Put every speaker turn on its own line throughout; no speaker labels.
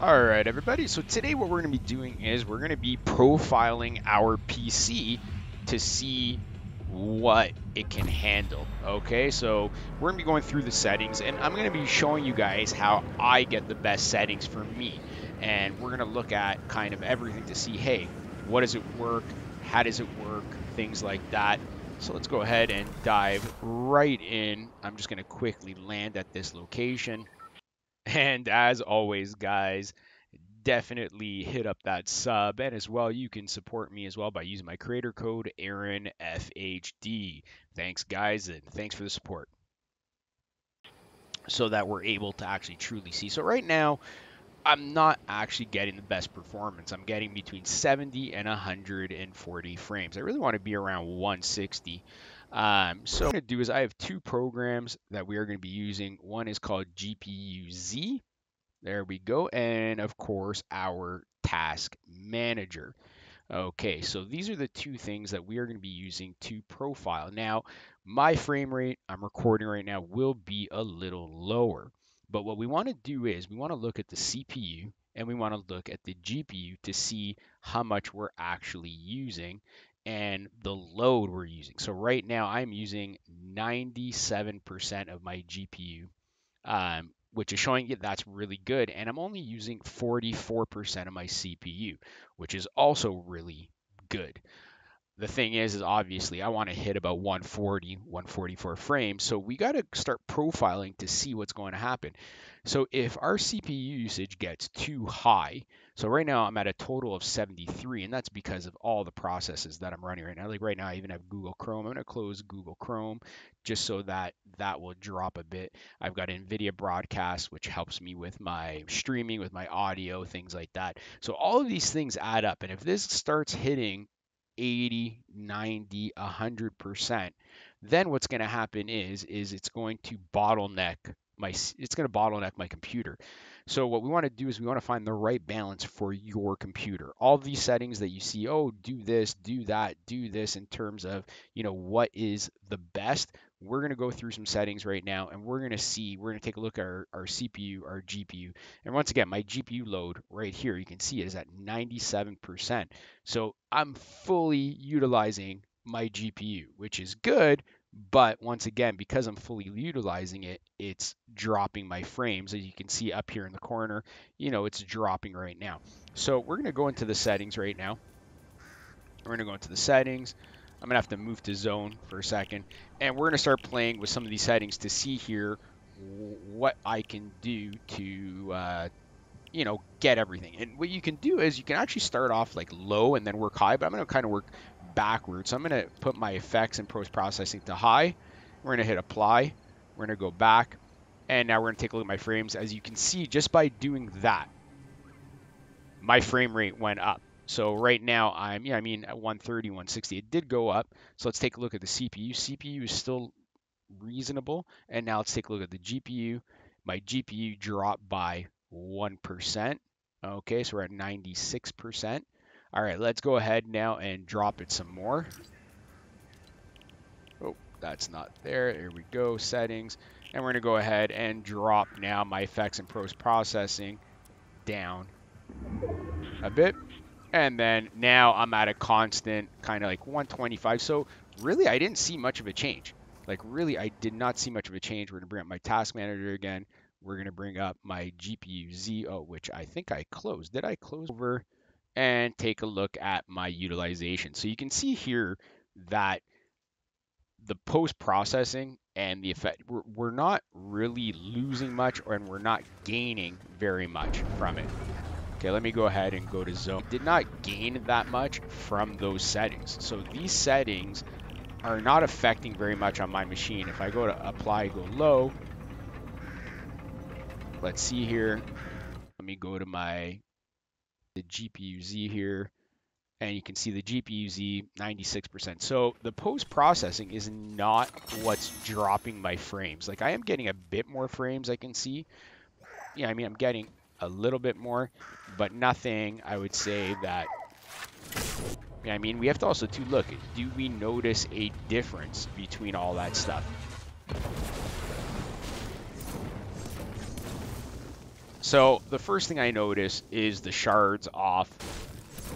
Alright everybody, so today what we're going to be doing is we're going to be profiling our PC to see what it can handle. Okay, so we're going to be going through the settings and I'm going to be showing you guys how I get the best settings for me. And we're going to look at kind of everything to see, hey, what does it work? How does it work? Things like that. So let's go ahead and dive right in. I'm just going to quickly land at this location. And as always, guys, definitely hit up that sub. And as well, you can support me as well by using my creator code AaronFHD. Thanks, guys, and thanks for the support. So that we're able to actually truly see. So right now, I'm not actually getting the best performance. I'm getting between 70 and 140 frames. I really want to be around 160. Um, so what I'm going to do is I have two programs that we are going to be using. One is called GPU-Z. There we go. And of course, our task manager. Okay, so these are the two things that we are going to be using to profile. Now, my frame rate I'm recording right now will be a little lower. But what we want to do is we want to look at the CPU and we want to look at the GPU to see how much we're actually using and the load we're using. So right now I'm using 97% of my GPU, um, which is showing you that's really good. And I'm only using 44% of my CPU, which is also really good. The thing is, is obviously I want to hit about 140, 144 frames. So we got to start profiling to see what's going to happen. So if our CPU usage gets too high, so right now I'm at a total of 73, and that's because of all the processes that I'm running right now. Like right now, I even have Google Chrome. I'm going to close Google Chrome just so that that will drop a bit. I've got NVIDIA Broadcast, which helps me with my streaming, with my audio, things like that. So all of these things add up, and if this starts hitting 80, 90, 100%, then what's going to happen is is it's going to bottleneck my it's going to bottleneck my computer. So what we want to do is we want to find the right balance for your computer. All these settings that you see, oh, do this, do that, do this in terms of, you know, what is the best. We're going to go through some settings right now and we're going to see, we're going to take a look at our, our CPU, our GPU. And once again, my GPU load right here, you can see it is at 97%. So I'm fully utilizing my GPU, which is good, but once again, because I'm fully utilizing it, it's dropping my frames. As you can see up here in the corner, you know, it's dropping right now. So we're going to go into the settings right now. We're going to go into the settings. I'm going to have to move to zone for a second. And we're going to start playing with some of these settings to see here what I can do to, uh, you know, get everything. And what you can do is you can actually start off like low and then work high, but I'm going to kind of work backwards. So I'm going to put my effects and post processing to high. We're going to hit apply. We're going to go back. And now we're going to take a look at my frames. As you can see, just by doing that, my frame rate went up. So right now I'm, yeah, I mean at 130, 160, it did go up. So let's take a look at the CPU. CPU is still reasonable. And now let's take a look at the GPU. My GPU dropped by 1%. Okay, so we're at 96%. All right, let's go ahead now and drop it some more. Oh, that's not there. There we go, settings. And we're gonna go ahead and drop now my effects and post-processing down a bit. And then now I'm at a constant kind of like 125. So really, I didn't see much of a change. Like really, I did not see much of a change. We're gonna bring up my task manager again. We're gonna bring up my GPU Z, oh, which I think I closed. Did I close over? And take a look at my utilization. So you can see here that the post processing and the effect, we're, we're not really losing much and we're not gaining very much from it. Okay, let me go ahead and go to zone. Did not gain that much from those settings. So these settings are not affecting very much on my machine. If I go to apply, go low, let's see here. Let me go to my the GPU-Z here, and you can see the GPU-Z 96%. So the post-processing is not what's dropping my frames. Like I am getting a bit more frames I can see. Yeah, I mean, I'm getting a little bit more, but nothing I would say that yeah, I mean, we have to also to look, do we notice a difference between all that stuff? So the first thing I notice is the shards off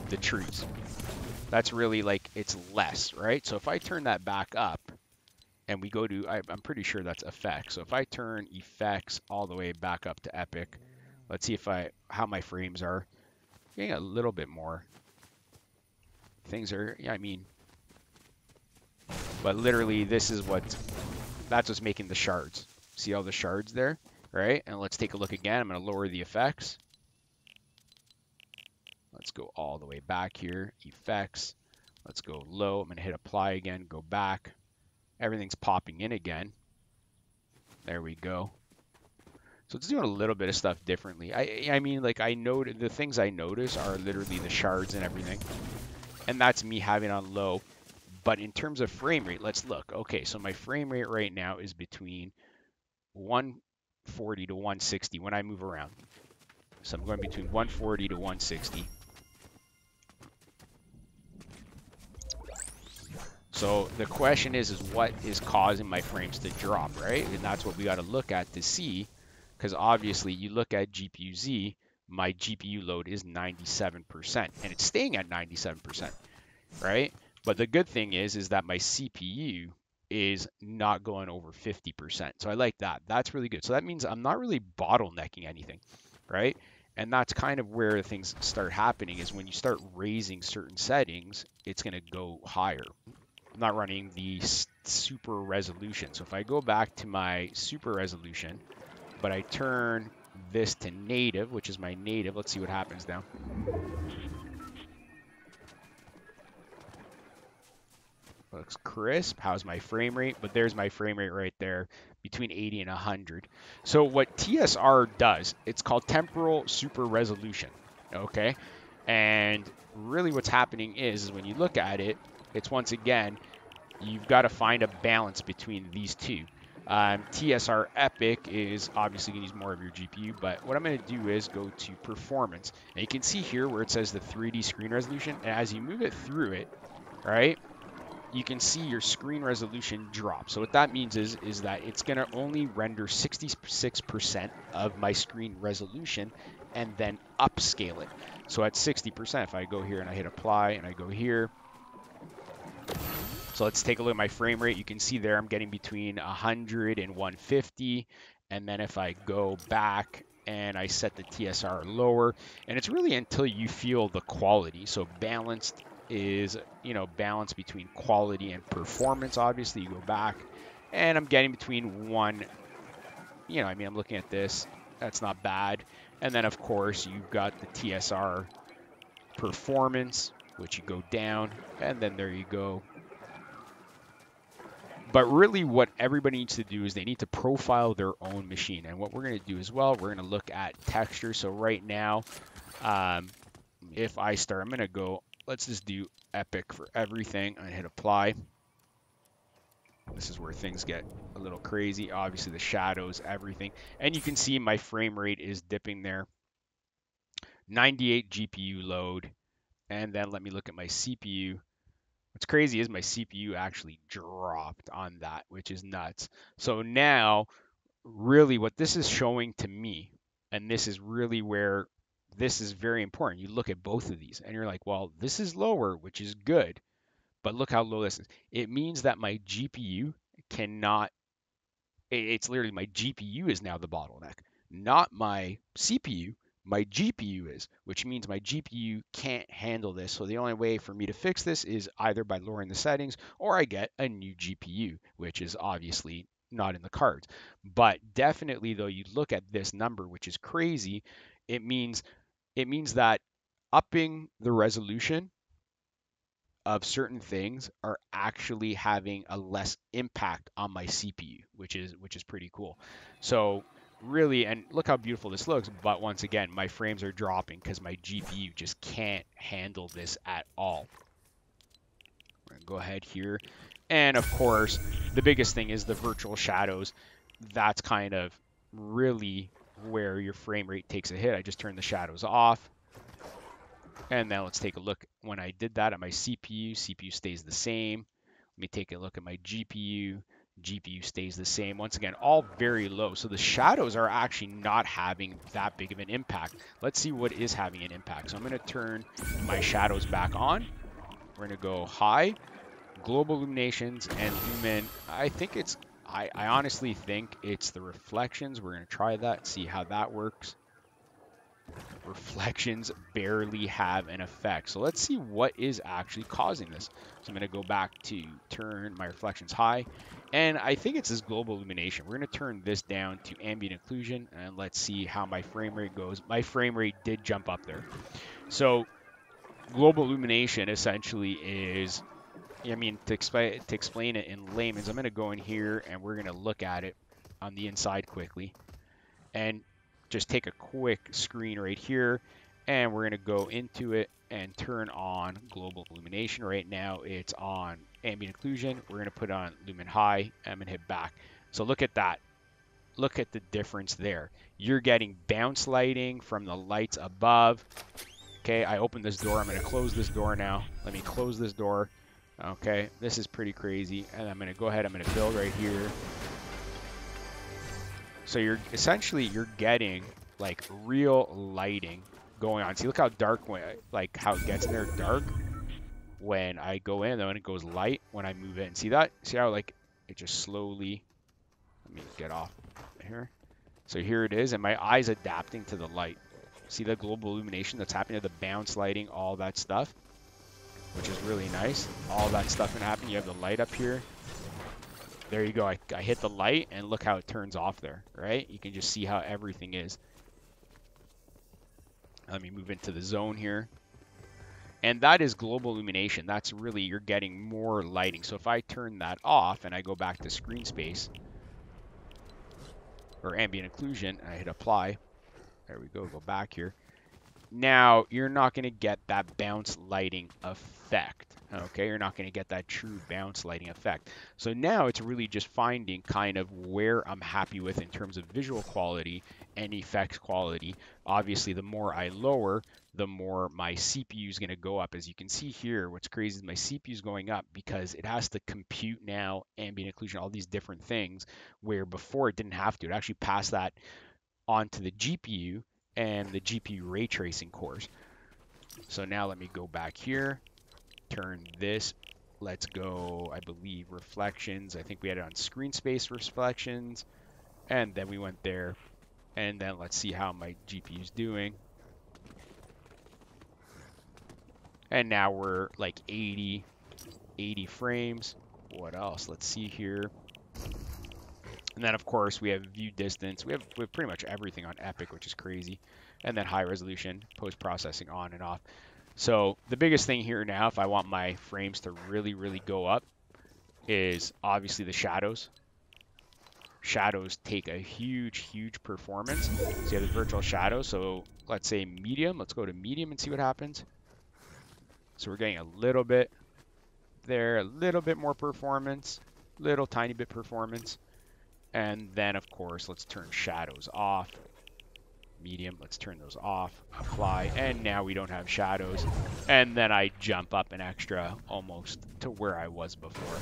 the trees. That's really like, it's less, right? So if I turn that back up, and we go to, I, am pretty sure that's effects. So if I turn effects all the way back up to epic, let's see if I, how my frames are. Getting a little bit more. Things are, yeah, I mean, but literally this is what, that's what's making the shards. See all the shards there, right? And let's take a look again. I'm going to lower the effects. Let's go all the way back here, effects. Let's go low. I'm going to hit apply again, go back. Everything's popping in again. There we go. So it's doing a little bit of stuff differently. I I mean, like I know the things I notice are literally the shards and everything, and that's me having on low. But in terms of frame rate, let's look. Okay, so my frame rate right now is between 140 to 160 when I move around. So I'm going between 140 to 160. So the question is, is what is causing my frames to drop, right? And that's what we got to look at to see, because obviously you look at GPU-Z, my GPU load is 97%, and it's staying at 97%, right? But the good thing is, is that my CPU is not going over 50%. So I like that. That's really good. So that means I'm not really bottlenecking anything, right? And that's kind of where things start happening is when you start raising certain settings, it's going to go higher. I'm not running the super resolution. So if I go back to my super resolution, but I turn this to native, which is my native, let's see what happens now. Looks crisp. How's my frame rate? But there's my frame rate right there between 80 and 100. So what TSR does, it's called temporal super resolution. Okay. And really what's happening is, is when you look at it, it's once again, you've got to find a balance between these two. Um, TSR Epic is obviously going to use more of your GPU, but what I'm going to do is go to Performance. And you can see here where it says the 3D screen resolution, and as you move it through it, right, you can see your screen resolution drop. So what that means is, is that it's going to only render 66% of my screen resolution and then upscale it. So at 60%, if I go here and I hit apply and I go here, so let's take a look at my frame rate. You can see there I'm getting between 100 and 150. And then if I go back and I set the TSR lower, and it's really until you feel the quality. So balanced is, you know, balance between quality and performance. Obviously, you go back, and I'm getting between one, you know, I mean, I'm looking at this. That's not bad. And then, of course, you've got the TSR performance, which you go down, and then there you go. But really what everybody needs to do is they need to profile their own machine. And what we're going to do as well, we're going to look at texture. So right now, um, if I start, I'm going to go, let's just do epic for everything and hit apply. This is where things get a little crazy. Obviously the shadows, everything. And you can see my frame rate is dipping there. 98 GPU load. And then let me look at my CPU. What's crazy is my CPU actually dropped on that, which is nuts. So now, really, what this is showing to me, and this is really where this is very important. You look at both of these and you're like, well, this is lower, which is good, but look how low this is. It means that my GPU cannot, it's literally my GPU is now the bottleneck, not my CPU my GPU is, which means my GPU can't handle this. So the only way for me to fix this is either by lowering the settings or I get a new GPU, which is obviously not in the cards. But definitely though you look at this number, which is crazy, it means it means that upping the resolution of certain things are actually having a less impact on my CPU, which is which is pretty cool. So really, and look how beautiful this looks, but once again, my frames are dropping because my GPU just can't handle this at all. go ahead here. And of course, the biggest thing is the virtual shadows. That's kind of really where your frame rate takes a hit. I just turned the shadows off. And now let's take a look when I did that at my CPU. CPU stays the same. Let me take a look at my GPU. GPU stays the same. Once again, all very low. So the shadows are actually not having that big of an impact. Let's see what is having an impact. So I'm going to turn my shadows back on. We're going to go high, global illuminations, and lumen. I think it's, I, I honestly think it's the reflections. We're going to try that, see how that works reflections barely have an effect. So let's see what is actually causing this. So I'm going to go back to turn my reflections high. And I think it's this global illumination. We're going to turn this down to ambient occlusion and let's see how my frame rate goes. My frame rate did jump up there. So global illumination essentially is, I mean, to explain, to explain it in layman's, I'm going to go in here and we're going to look at it on the inside quickly. And just take a quick screen right here and we're going to go into it and turn on global illumination. Right now it's on ambient occlusion. We're going to put on lumen high. I'm going to hit back. So look at that. Look at the difference there. You're getting bounce lighting from the lights above. Okay, I open this door. I'm going to close this door now. Let me close this door. Okay, this is pretty crazy. And I'm to go ahead. I'm to build right here. So you're essentially you're getting like real lighting going on. See, look how dark when like how it gets in there dark when I go in, then it goes light when I move in. See that? See how like it just slowly. Let me get off here. So here it is, and my eye's adapting to the light. See the global illumination that's happening to the bounce lighting, all that stuff, which is really nice. All that stuff can happen. You have the light up here. There you go. I, I hit the light and look how it turns off there, right? You can just see how everything is. Let me move into the zone here. And that is global illumination. That's really, you're getting more lighting. So if I turn that off and I go back to screen space, or ambient occlusion, I hit apply. There we go, go back here. Now, you're not going to get that bounce lighting effect. Okay, you're not going to get that true bounce lighting effect. So now it's really just finding kind of where I'm happy with in terms of visual quality and effects quality. Obviously, the more I lower, the more my CPU is going to go up. As you can see here, what's crazy is my CPU is going up because it has to compute now ambient occlusion, all these different things, where before it didn't have to. It actually passed that onto the GPU and the GPU ray tracing cores. So now let me go back here, turn this. Let's go, I believe, reflections. I think we had it on screen space reflections. And then we went there. And then let's see how my GPU is doing. And now we're like 80, 80 frames. What else? Let's see here. And then, of course, we have view distance. We have, we have pretty much everything on Epic, which is crazy. And then high resolution, post-processing on and off. So the biggest thing here now, if I want my frames to really, really go up, is obviously the shadows. Shadows take a huge, huge performance. So you have the virtual shadow. So let's say medium. Let's go to medium and see what happens. So we're getting a little bit there, a little bit more performance, little tiny bit performance. And then, of course, let's turn shadows off. Medium, let's turn those off. Apply, and now we don't have shadows. And then I jump up an extra almost to where I was before.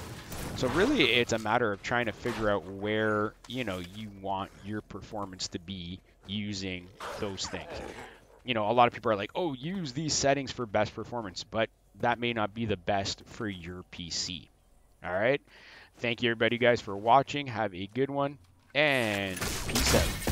So really, it's a matter of trying to figure out where, you know, you want your performance to be using those things. You know, a lot of people are like, oh, use these settings for best performance, but that may not be the best for your PC. All right. Thank you, everybody, guys, for watching. Have a good one, and peace out.